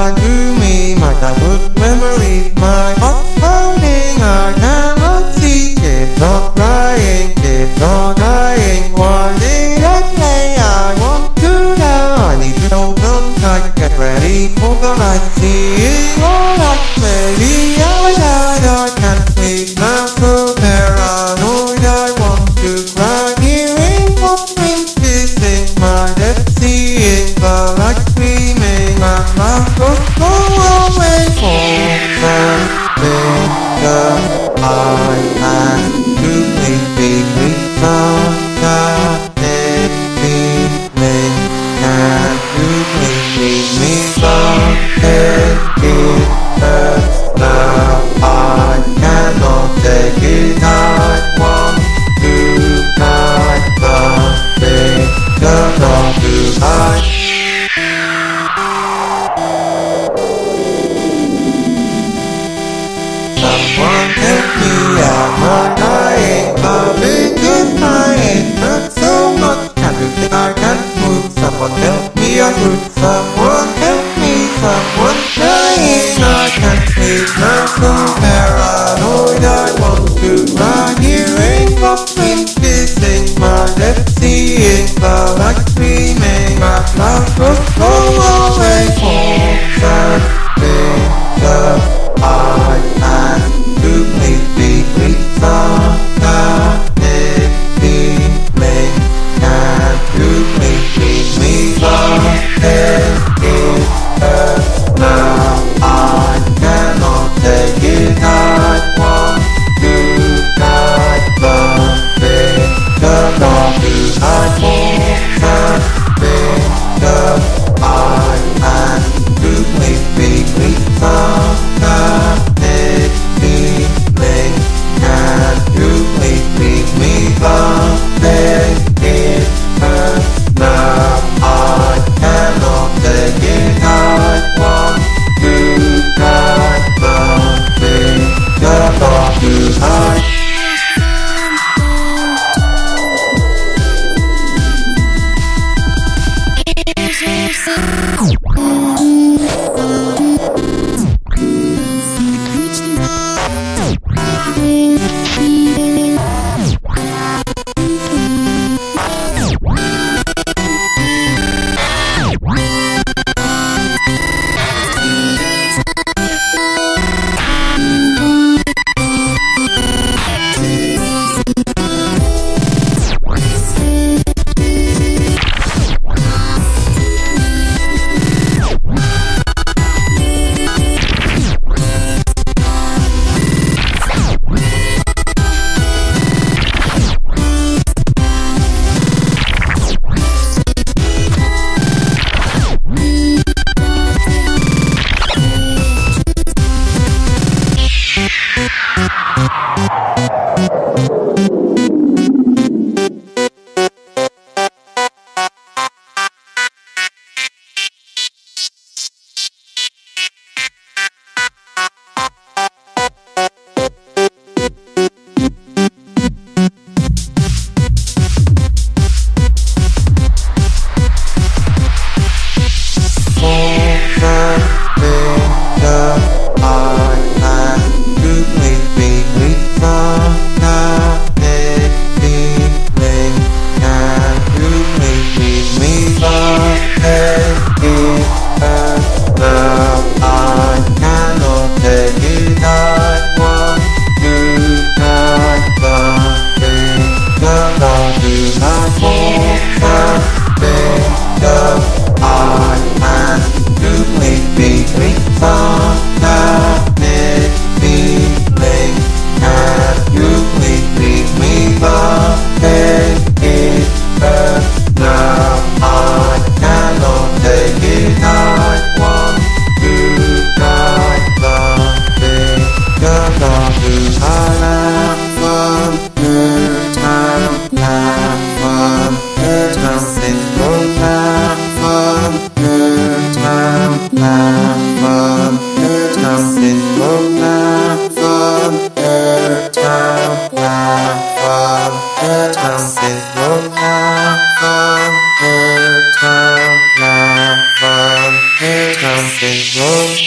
on to me, my childhood memories, my I her town They don't her her